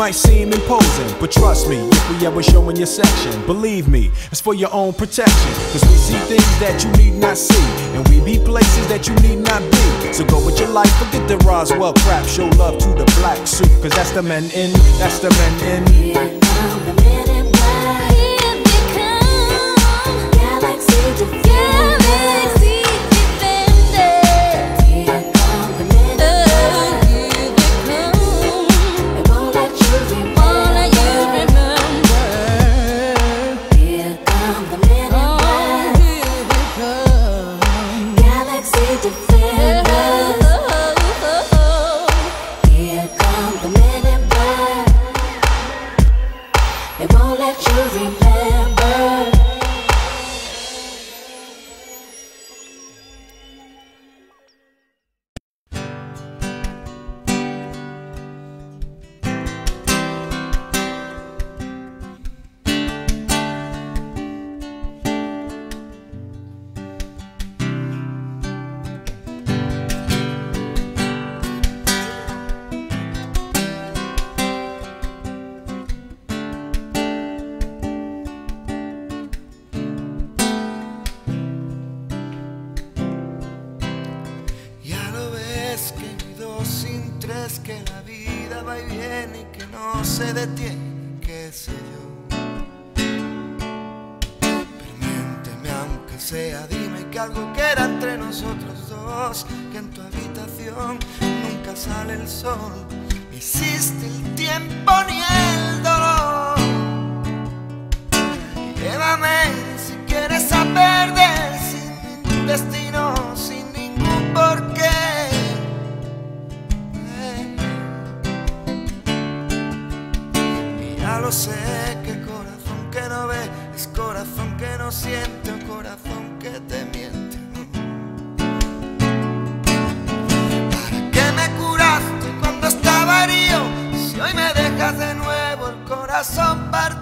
might seem imposing, but trust me, if we ever show in your section, believe me, it's for your own protection. Cause we see things that you need not see, and we be places that you need not be. So go with your life, forget the Roswell crap, show love to the black suit, cause that's the men in, that's the men in. corazón partido.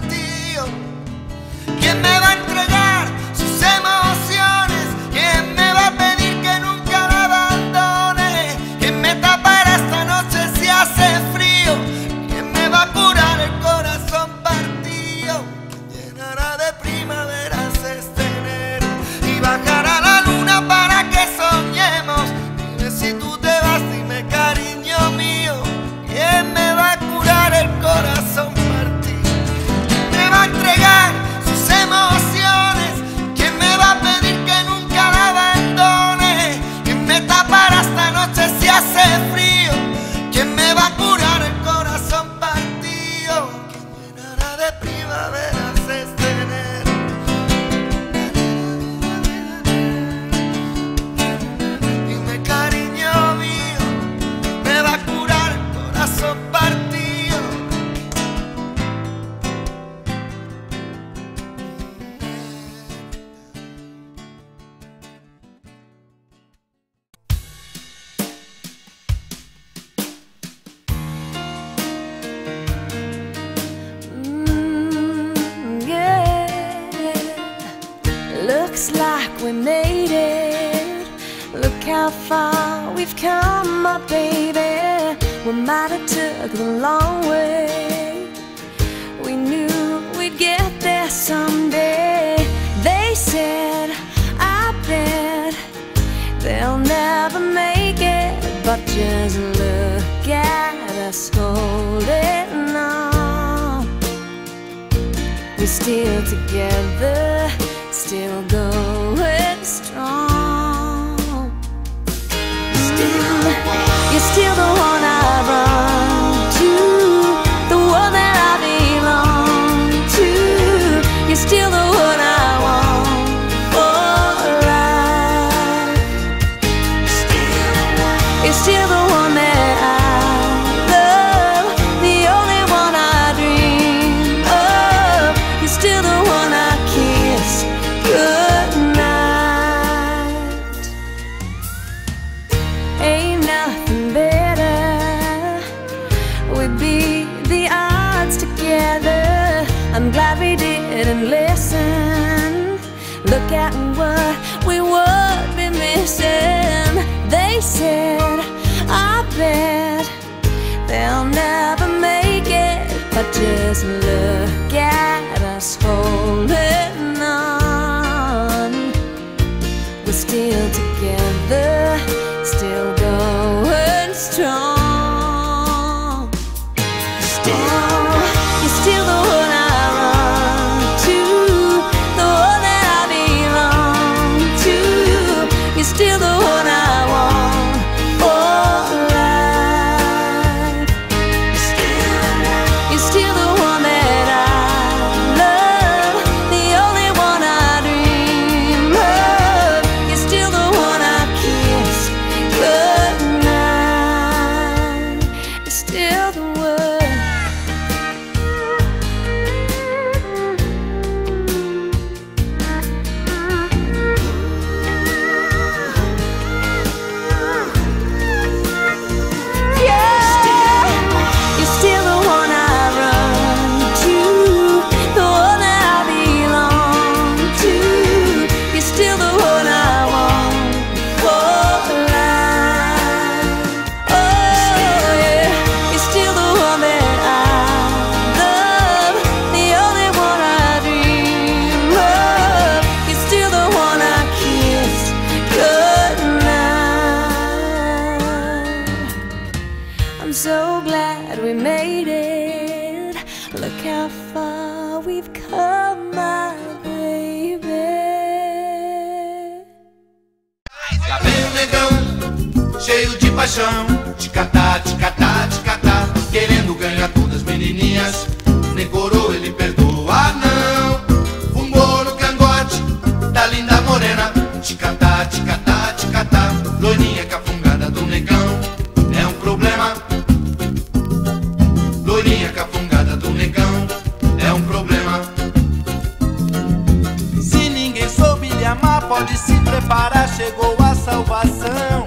amar, pode se preparar, chegou a salvação.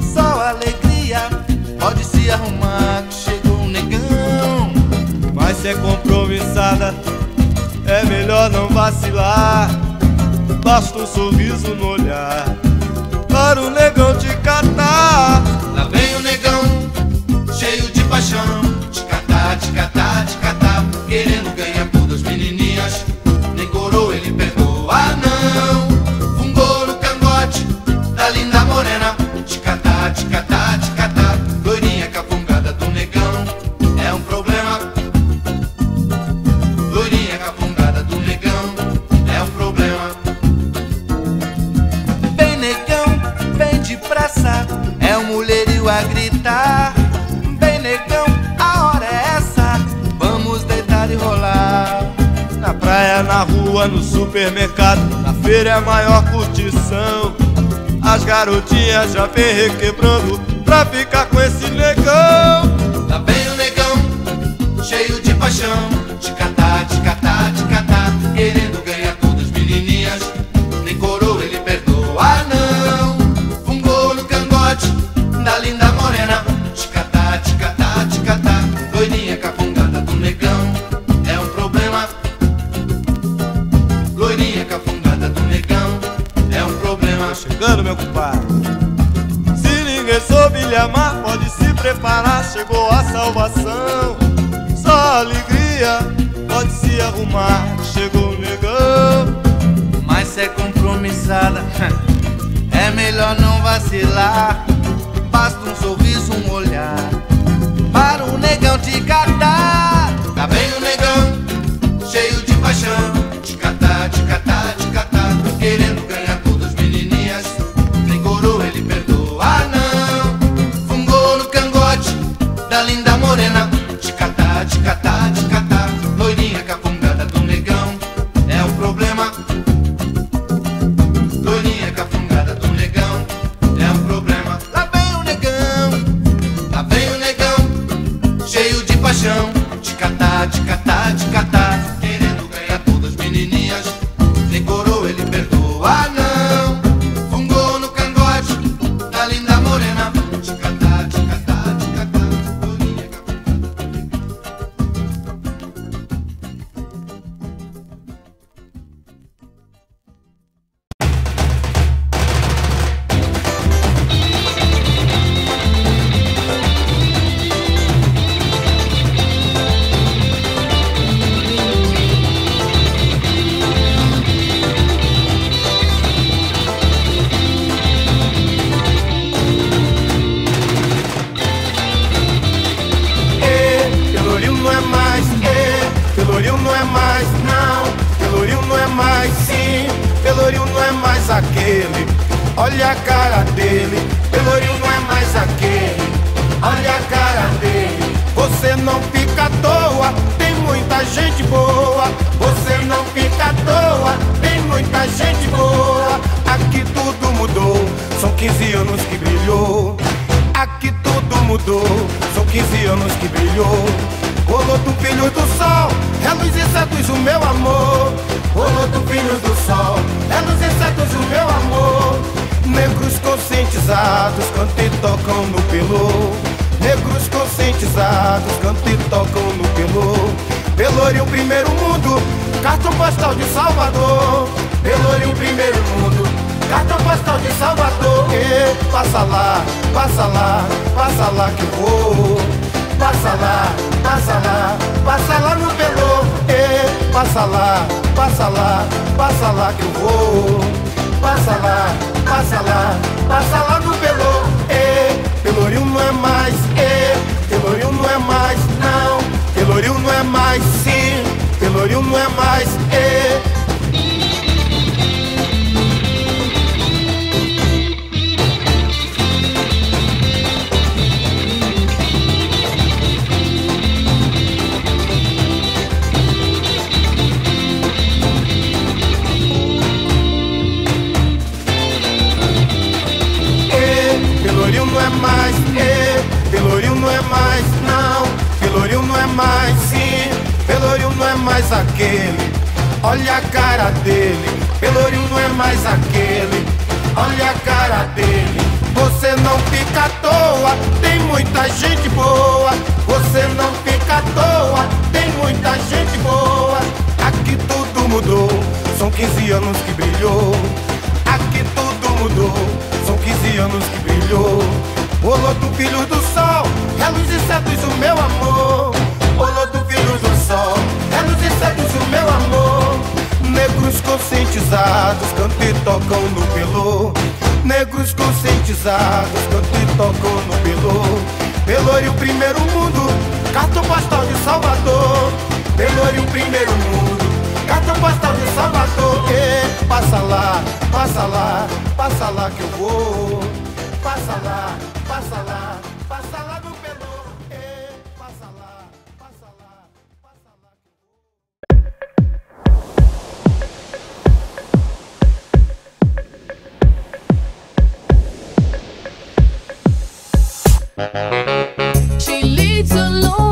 Só alegria, pode se arrumar, que chegou o negão. Mas se é compromissada, é melhor não vacilar. Basta um sorriso no olhar, para o negão te catar. Lá vem o negão, cheio de paixão, te catar, te catar, te catar, querendo beber é a maior curtição. As garotinhas já vem requebrando Pra ficar com esse negão. Olha a cara dele, Pelourinho é mais aquele. Olha a cara dele, você não fica à toa. Tem muita gente boa, você não fica à toa. Tem muita gente boa. Aqui tudo mudou, são 15 anos que brilhou. Aqui tudo mudou, são 15 anos que brilhou. Olô do filho do sol, é luz e setos o meu amor. Olô do filho do sol, é luz e setos o meu amor. Negros conscientizados cantam e tocam no pelô. Negros conscientizados cantam e tocam no pelô. o primeiro mundo, cartão postal de Salvador. Pelour e o primeiro mundo, cartão postal de Salvador. E eh, passa lá, passa lá, passa lá que eu vou. Passa lá, passa lá. She leads alone.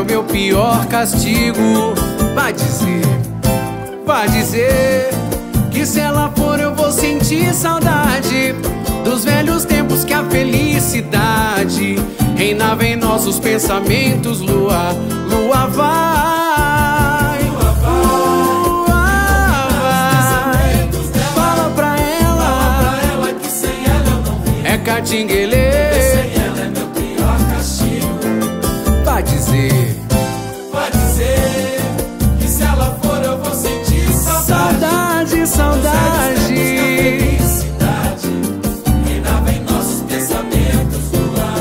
o meu pior castigo. Vai dizer, vai dizer que se ela for eu vou sentir saudade dos velhos tempos que a felicidade reinava em nossos pensamentos. Lua, lua vai. Lua vai. Fala pra ela. Fala ela que sem ela não. É catinguele. vai dizer? Dizer que se ela for eu vou sentir saudade. Saudade, saudade. É felicidade reinava nossos pensamentos Lua.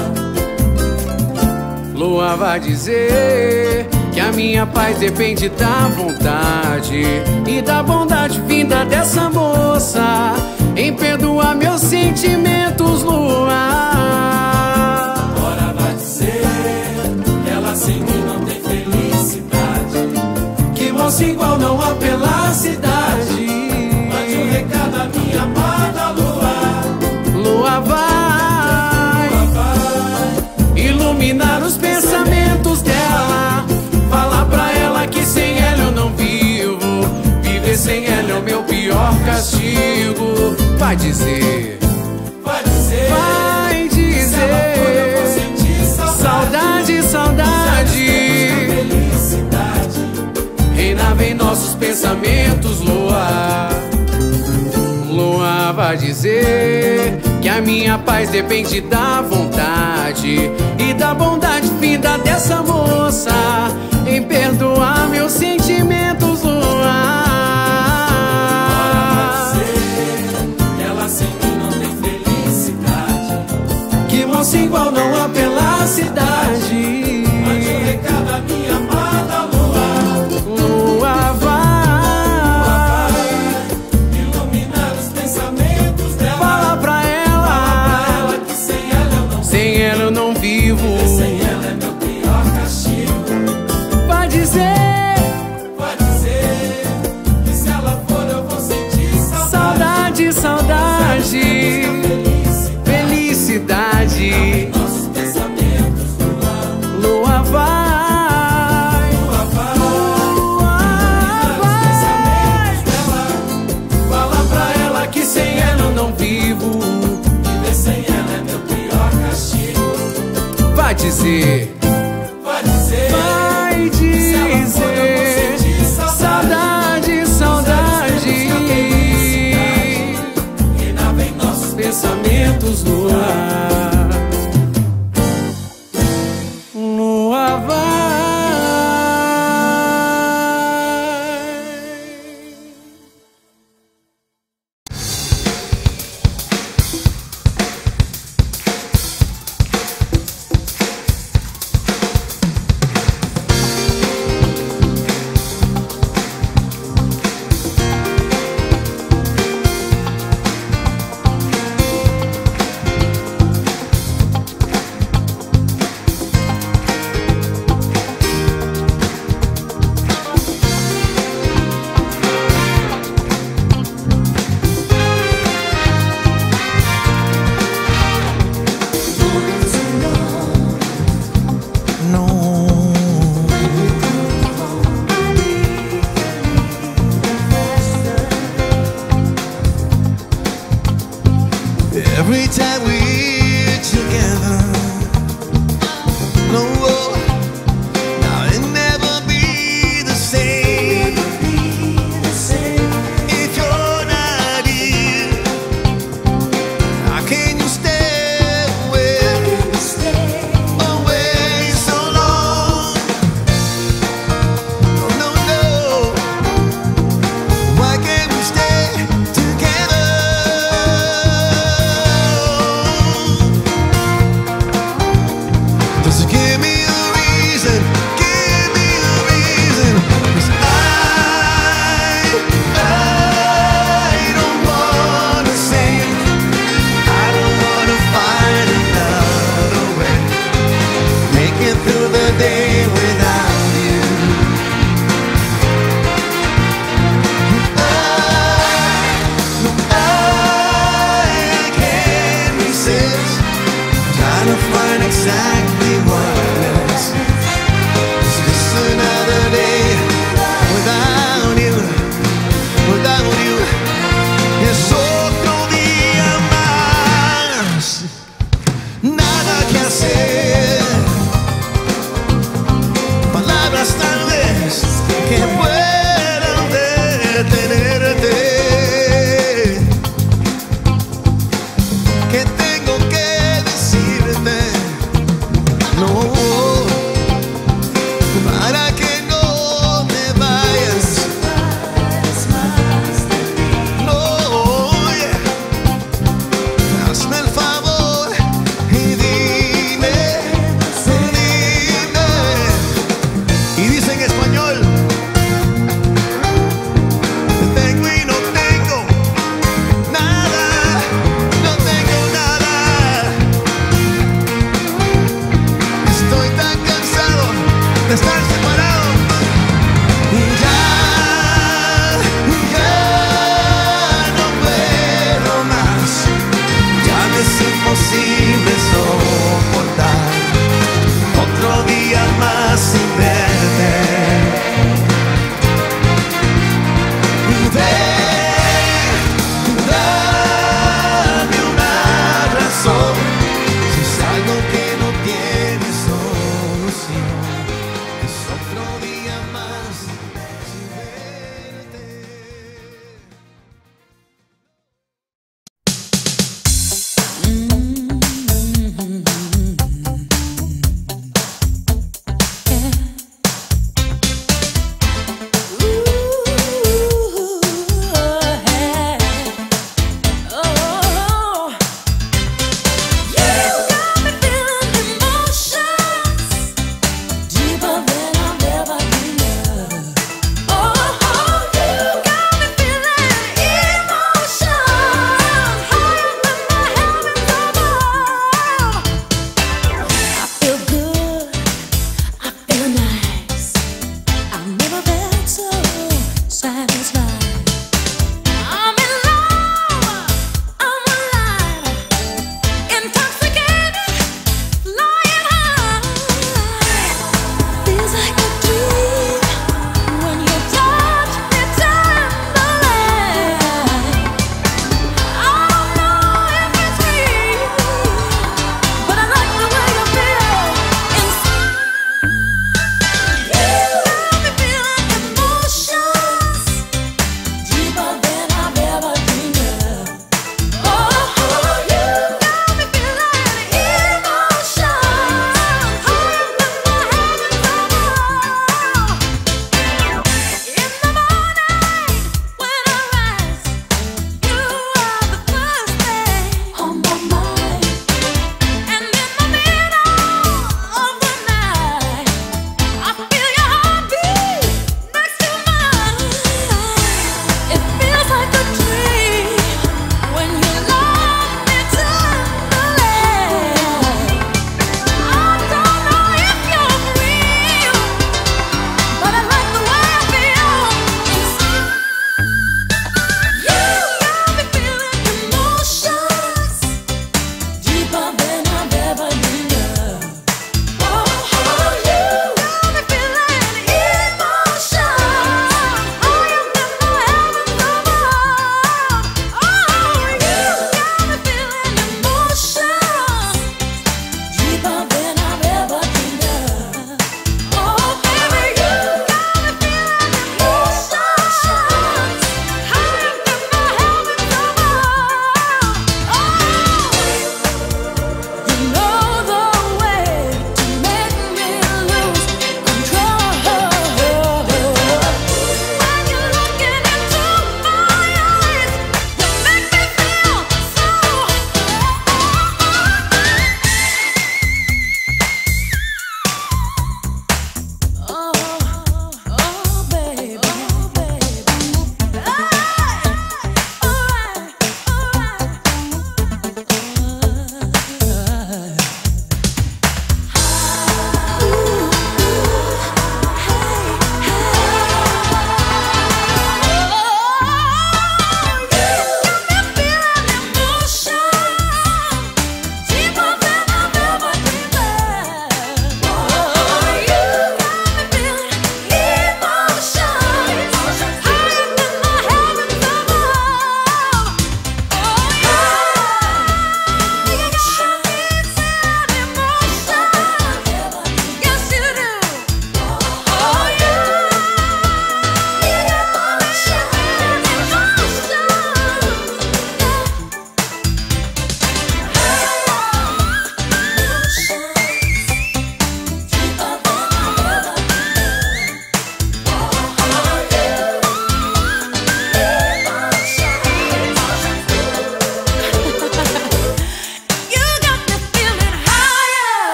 Lua vai dizer que a minha paz depende da vontade e da bondade vinda dessa moça em perdoar meus sentimentos, Lua. fosse igual não há pela cidade. Mande um recado à minha amada lua. Lua vai, lua vai iluminar os pensamentos dela. Falar pra ela que sem ela eu não vivo. Viver sem ela é o meu pior castigo. Vai dizer. Em nossos pensamentos, Lua. Lua vai dizer que a minha paz depende da vontade e da bondade vinda dessa moça em perdoar meus sentimentos, Lua. Que moça igual não há pela cidade.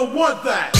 don't want that.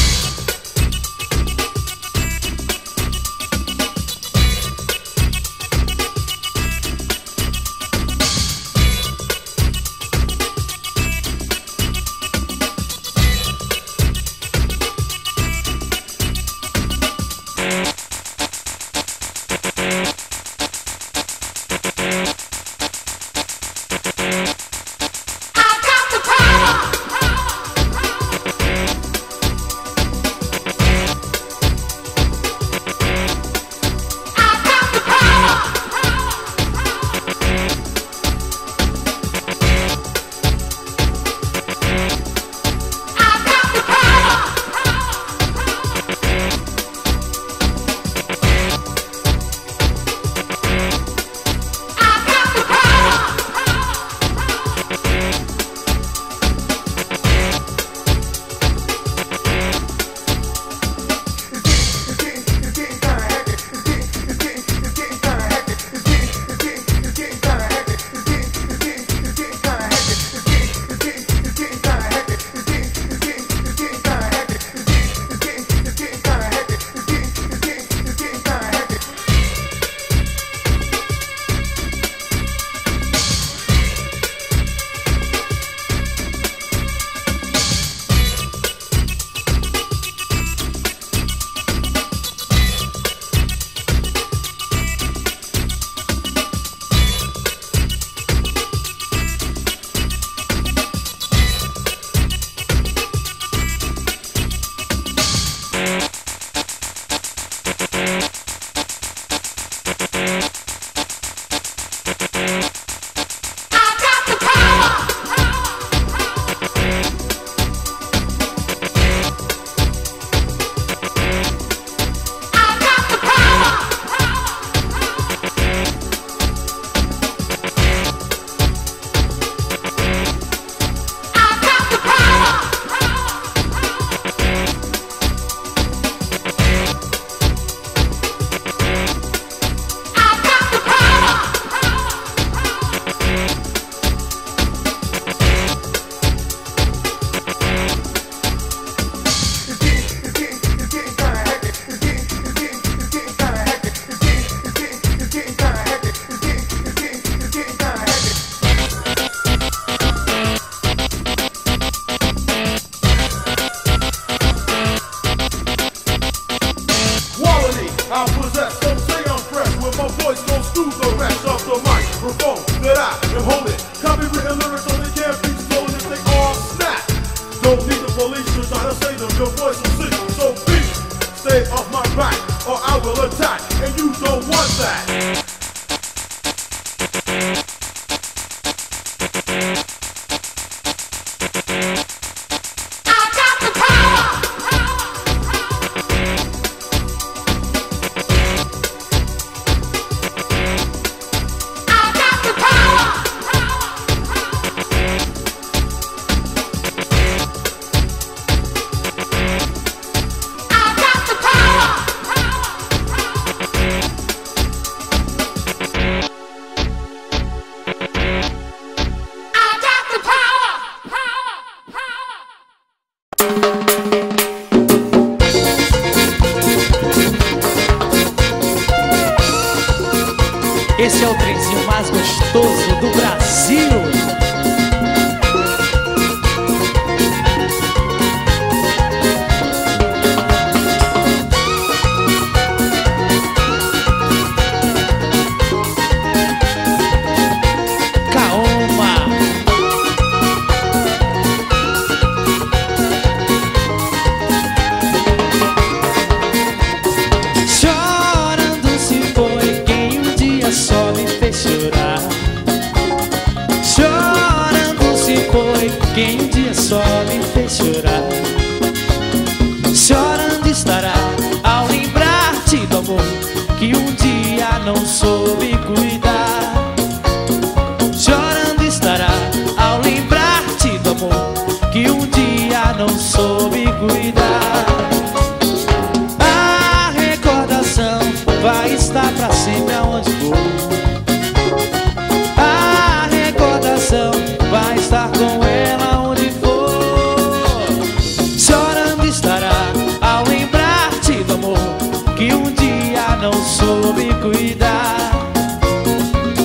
cuidar.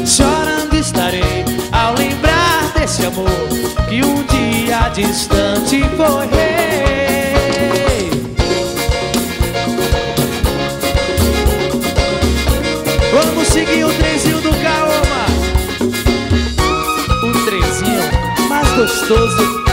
Chorando estarei ao lembrar desse amor que um dia distante foi rei. Vamos seguir o trenzinho do Kaoma, O trenzinho mais gostoso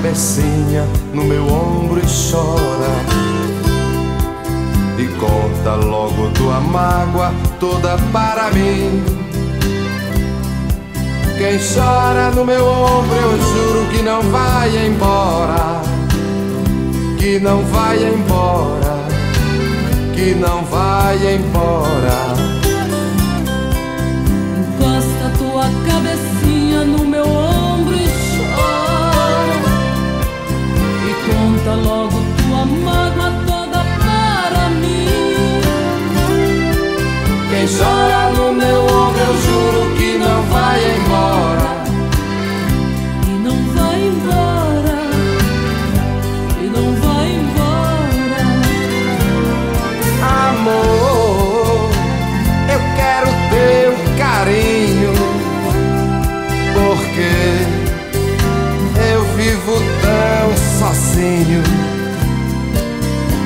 cabecinha no meu ombro e chora. E conta logo tua mágoa toda para mim. Quem chora no meu ombro, eu juro que não vai embora. Que não vai embora. Que não vai embora.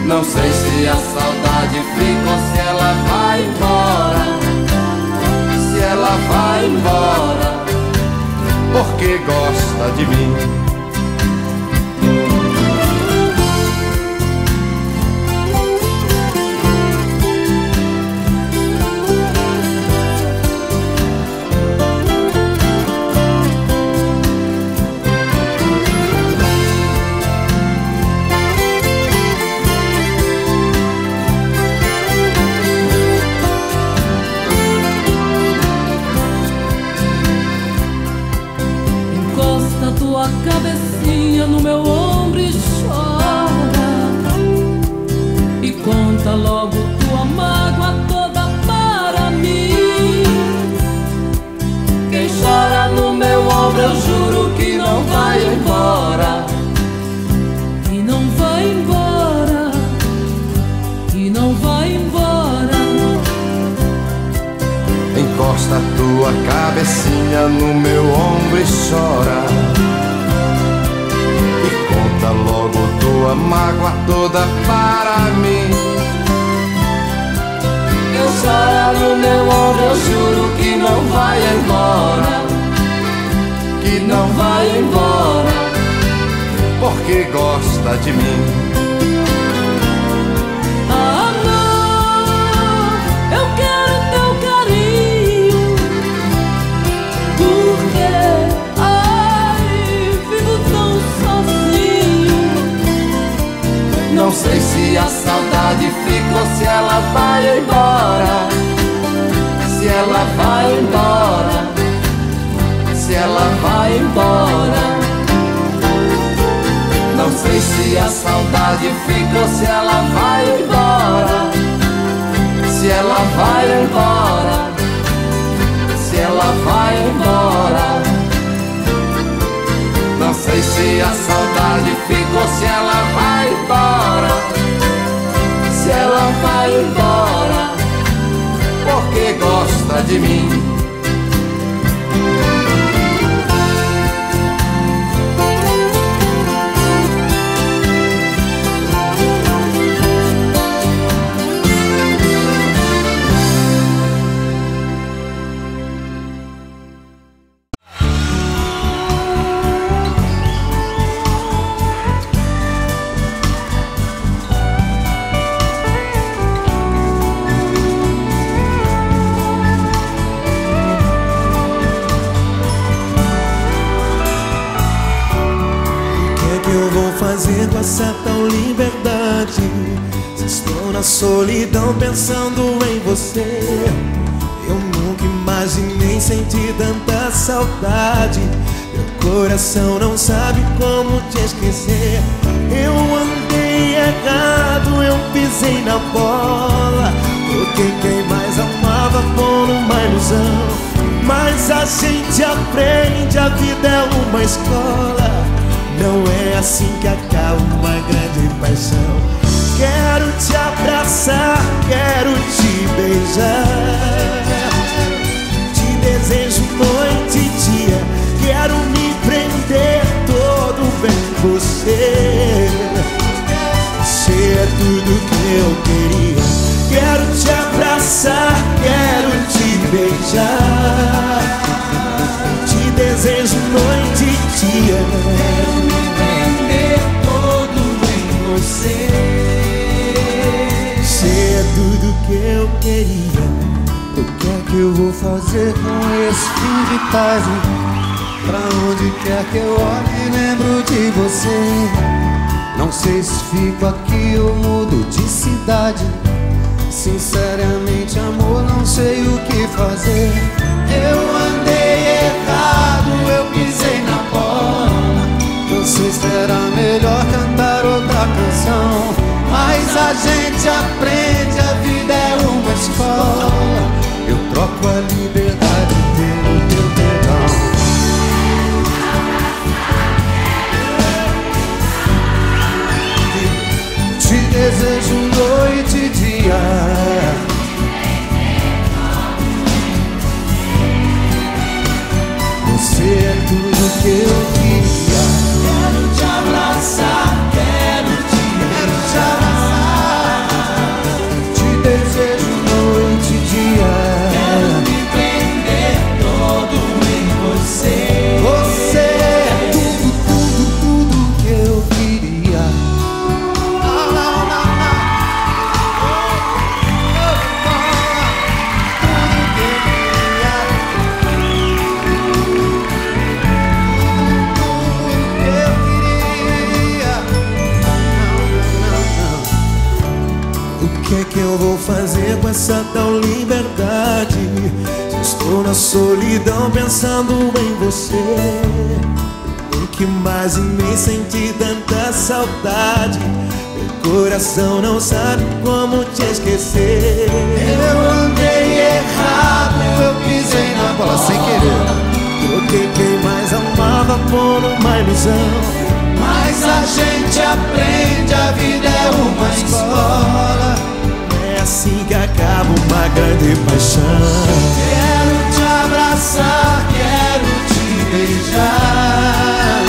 Não sei se a saudade fica ou se ela vai embora. Se ela vai embora, porque gosta de mim. Solidão pensando em você. Eu nunca imaginei sentir tanta saudade. Meu coração não sabe como te esquecer. Eu andei errado, eu pisei na bola. Porque quem mais amava por uma ilusão. Mas a gente aprende, a vida é uma escola. Não é assim que acaba uma grande paixão. Quero te abraçar, quero te beijar. Te desejo noite e dia. Quero me prender todo bem em você. É tudo que eu queria. Quero te abraçar, quero te beijar. Te desejo noite e queria. Quero me prender todo em. Você que eu queria. O que é que eu vou fazer com esse fim de tarde? Pra onde quer que eu olhe, lembro de você. Não sei se fico aqui ou mudo de cidade. Sinceramente, amor, não sei o que fazer. Eu andei errado, eu pisei na bola. Não sei se era melhor cantar outra canção. Mas a gente aprende, a vida escola. Eu troco a liberdade pelo teu perdão. Te desejo noite e dia. Pensando em você. Nunca mais em mim senti tanta saudade. Meu coração não sabe como te esquecer. Eu andei errado, eu pisei na bola sem querer. Troquei quem mais amava por uma ilusão. Mas a gente aprende, a vida é uma escola. É assim que acaba uma grande paixão. Quero abraçar, quero te beijar.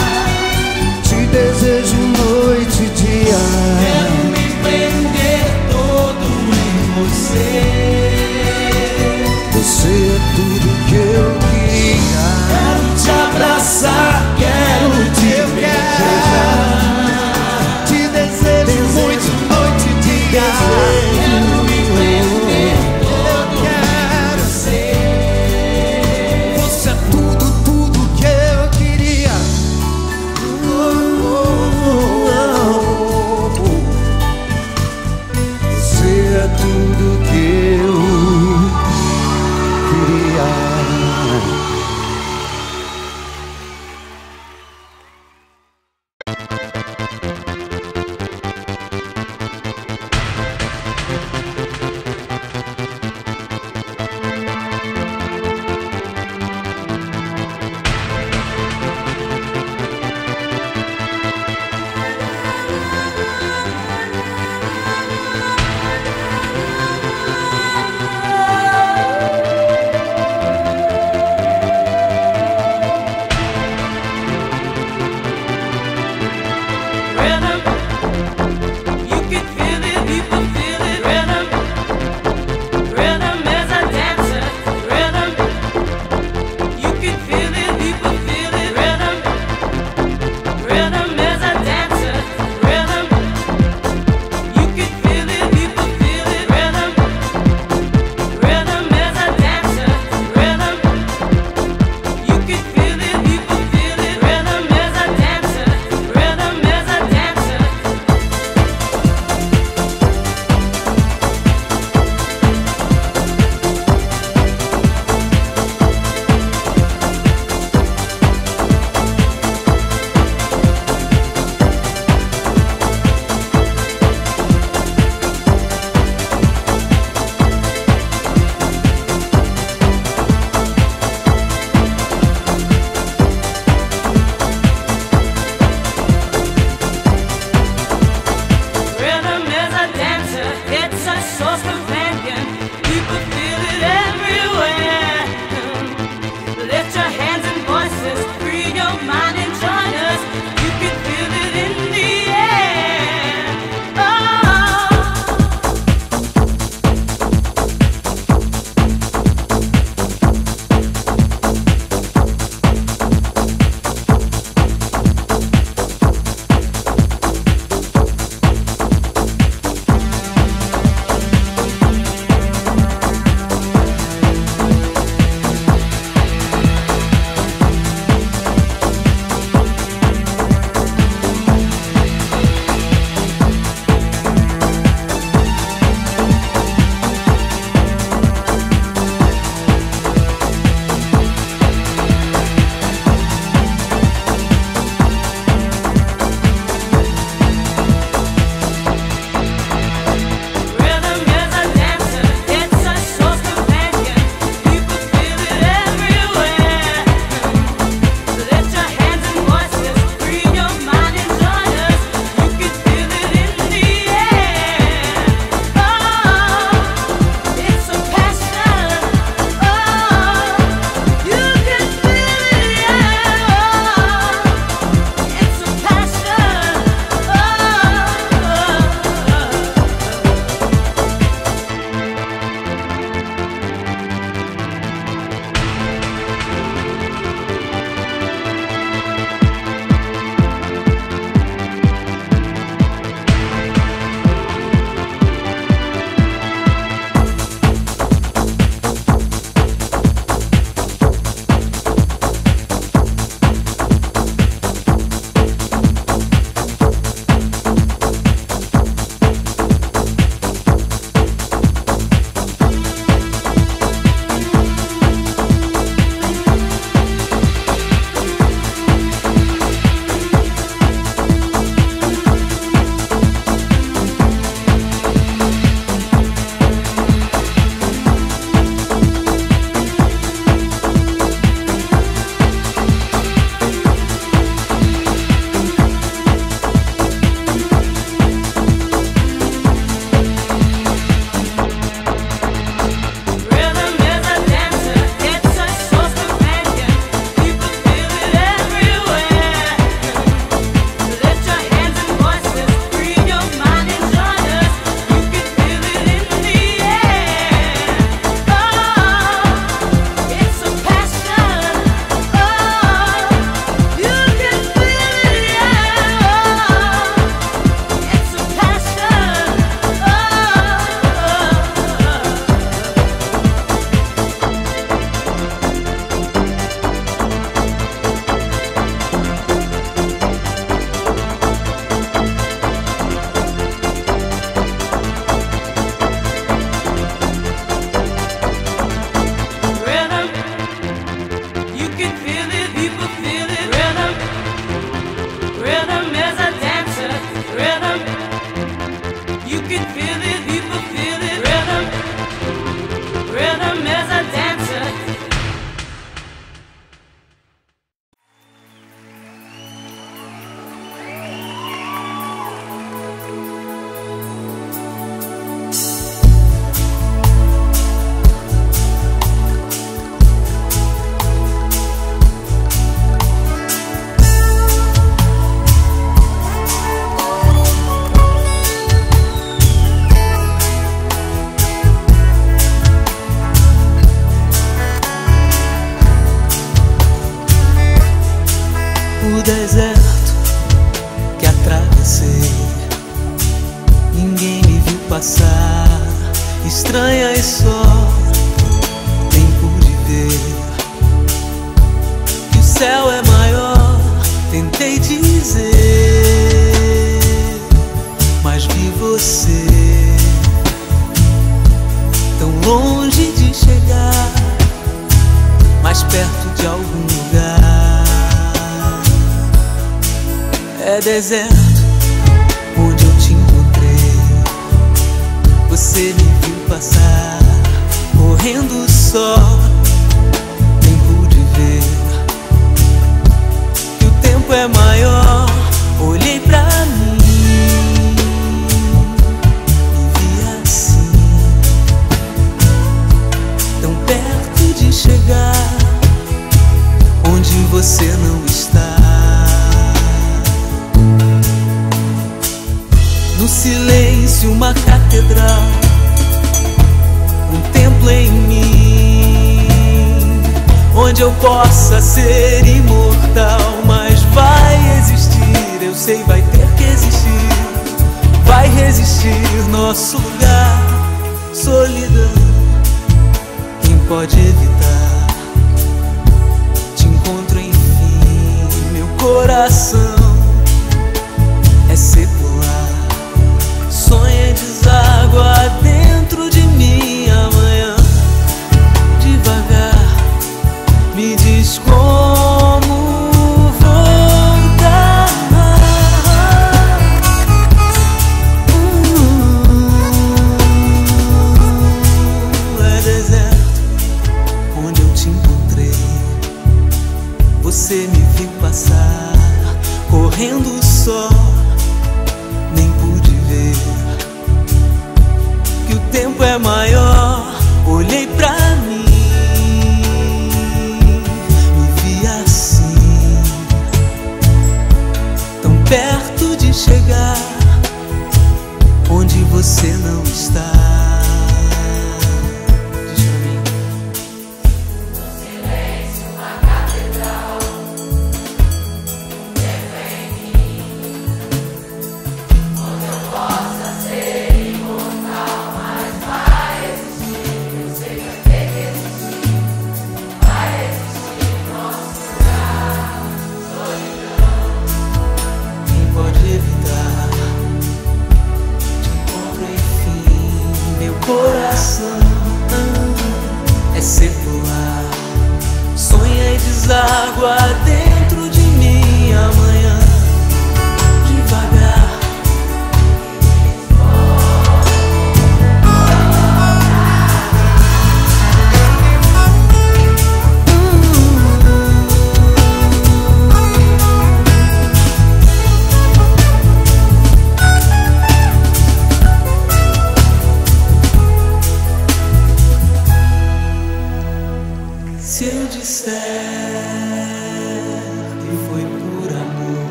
Te desejo noite e dia. Quero me prender todo em você. Você é tudo que eu queria. Quero te abraçar, desert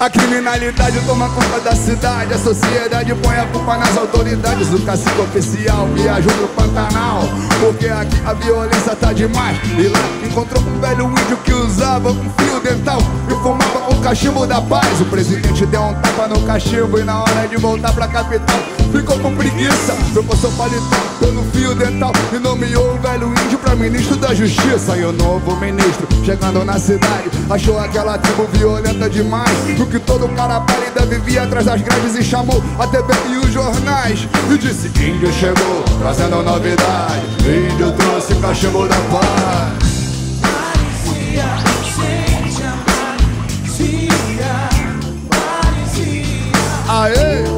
A criminalidade toma conta da cidade A sociedade põe a culpa nas autoridades. O cacique oficial viajou pro Pantanal Porque aqui a violência tá demais. E lá encontrou um velho índio que usava um fio dental E fumava o cachimbo da paz. O presidente deu um tapa no cachimbo E na hora de voltar pra capital Ficou com preguiça. Trocou seu paletó fio dental E nomeou o velho índio pra ministro da justiça. E o novo ministro chegando na cidade Achou aquela tribo violenta demais. Do que todo cara pálida vivia atrás das grades E chamou a TV e os jornais. E disse Índio chegou trazendo novidade. Índio trouxe cachimbo da paz. Aê!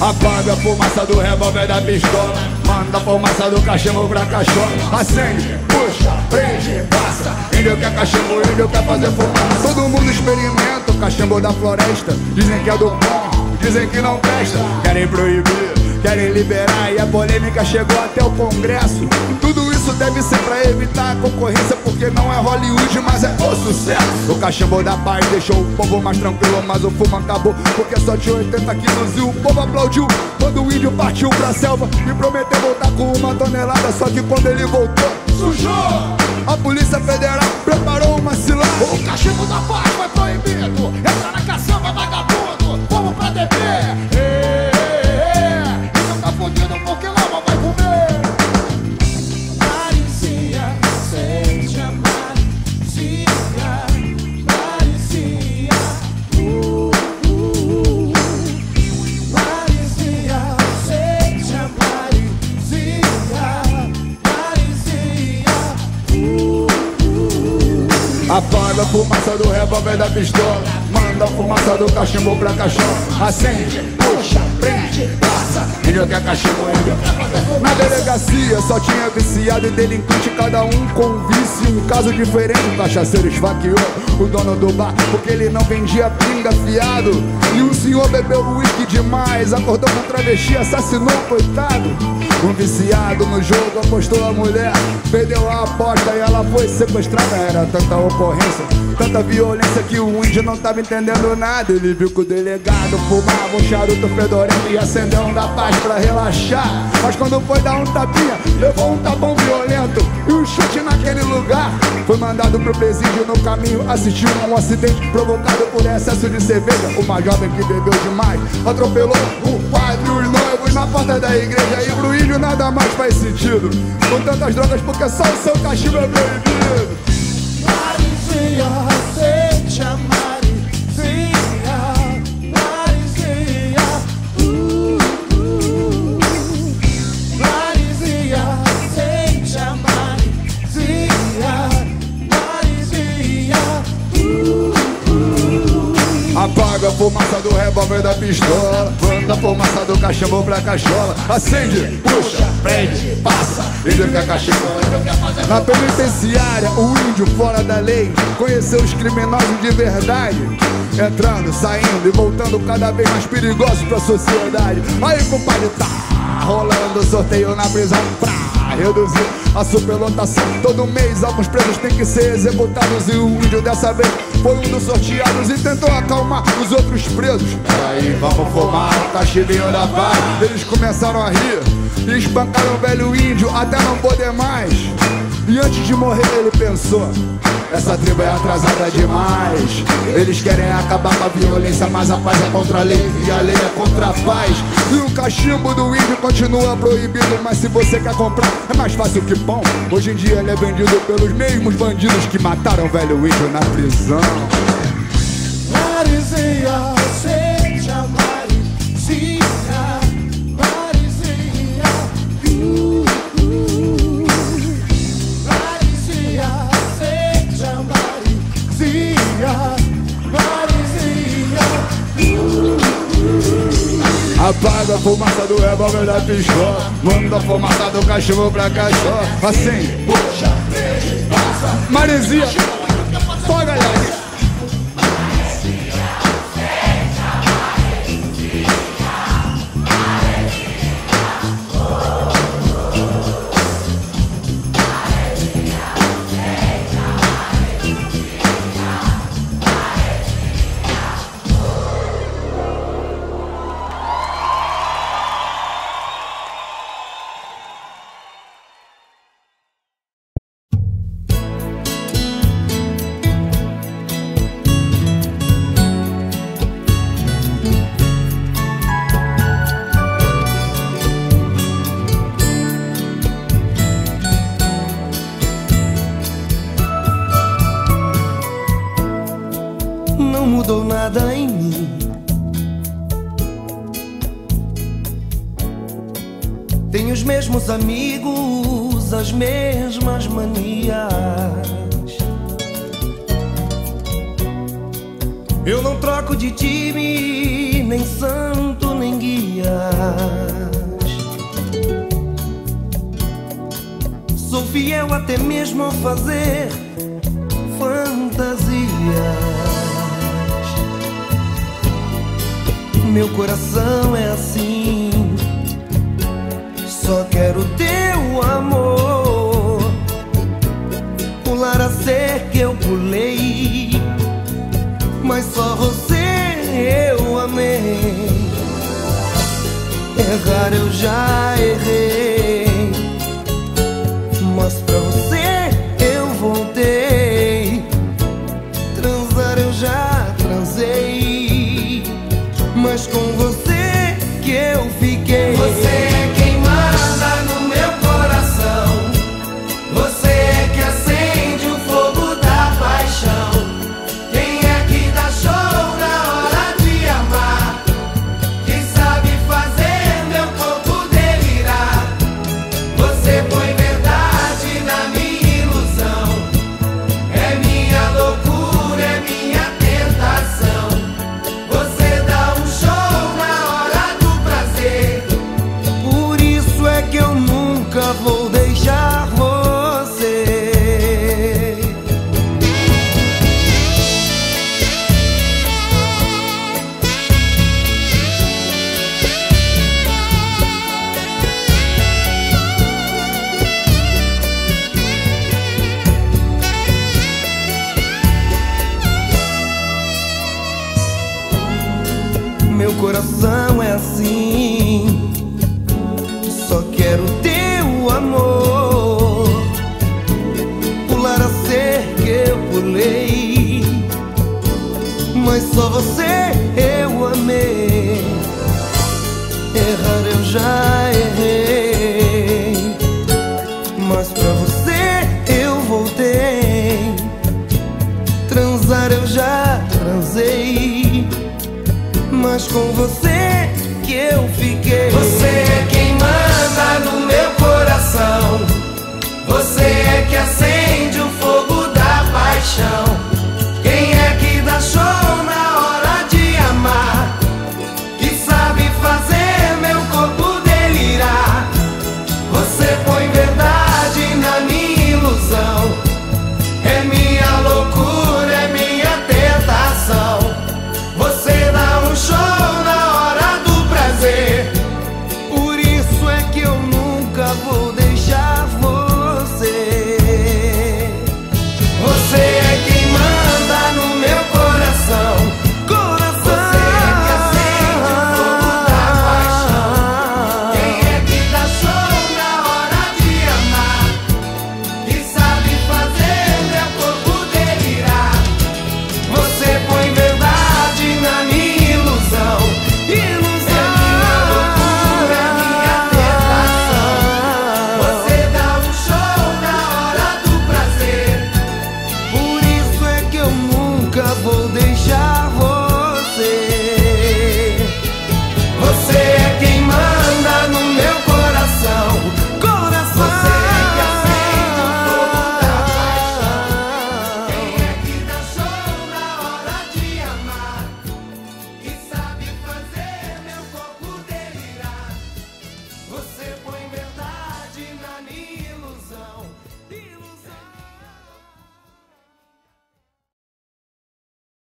Apaga a fumaça do revólver da pistola. Manda a fumaça do cachimbo pra cachola Acende, puxa, prende, passa. Índio quer cachimbo, índio quer fazer fumaça. Todo mundo experimenta o cachimbo da floresta. Dizem que é do bom, dizem que não presta. Querem proibir, querem liberar E a polêmica chegou até o congresso. Tudo isso deve ser pra evitar a concorrência Porque não é Hollywood, mas é o sucesso. O cachimbo da paz deixou o povo mais tranquilo Mas o fumo acabou porque só tinha 80 quilos E o povo aplaudiu. Quando o índio partiu pra selva E prometeu voltar com uma tonelada Só que quando ele voltou, sujou. A polícia federal preparou uma cilada. O cachimbo da paz foi proibido. Entra na caçamba, vagabundo. Vamos pra DP uh. Apaga a fumaça do revólver da pistola Manda fumaça do cachimbo pra cachola Acende, puxa, prende, passa Índio quer cachimbo, índio quer Na delegacia só tinha viciado e delinquente Cada um com um vício, um caso diferente O cachaceiro esfaqueou o dono do bar Porque ele não vendia pinga fiado. E o senhor bebeu uísque demais Acordou com travesti, assassinou, coitado. Um viciado no jogo apostou a mulher Perdeu a aposta e ela foi sequestrada. Era tanta ocorrência, tanta violência Que o índio não tava entendendo nada. Ele viu que o delegado fumava um charuto fedorento E acendeu um da paz pra relaxar. Mas quando foi dar um tapinha Levou um tapão violento E um chute naquele lugar. Foi mandado pro presídio no caminho Assistiu a um acidente provocado por excesso de cerveja. Uma jovem que bebeu demais Atropelou o padre e os noivos na porta da igreja. E pro índio nada mais faz sentido. Com tantas drogas porque só o seu cachimbo é proibido revólver da pistola. Manda a fumaça do cachimbo pra cachola. Acende, puxa, prende, passa. Índio quer cachimbo Na penitenciária, o índio fora da lei Conheceu os criminosos de verdade. Entrando, saindo e voltando cada vez mais perigosos pra sociedade. Aí, compadre, tá rolando sorteio na prisão pra reduzir a superlotação. Todo mês alguns presos têm que ser executados e o índio dessa vez foi um dos sorteados e tentou acalmar os outros presos. Aí vamos fumar o cachimbinho da paz. Eles começaram a rir e espancaram o velho índio até não poder mais. E antes de morrer ele pensou essa tribo é atrasada demais. Eles querem acabar com a violência Mas a paz é contra a lei e a lei é contra a paz. E o cachimbo do índio continua proibido Mas se você quer comprar é mais fácil que pão. Hoje em dia ele é vendido pelos mesmos bandidos Que mataram o velho índio na prisão Apaga a fumaça do revólver da pistola Manda a fumaça do cachorro pra cachorro. Assim, puxa,